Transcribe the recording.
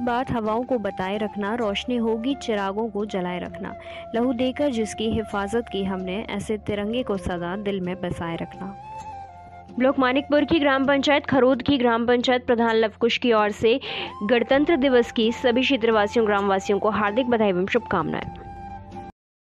बात हवाओं को बताए रखना, रोशनी होगी चिरागों को जलाए रखना। लहू देकर जिसकी हिफाजत की हमने, ऐसे तिरंगे को सदा दिल में बसाए रखना। ब्लॉक मानिकपुर की ग्राम पंचायत खरोद की ग्राम पंचायत प्रधान लवकुश की ओर से गणतंत्र दिवस की सभी क्षेत्रवासियों, ग्रामवासियों को हार्दिक बधाई एवं शुभकामनाएँ।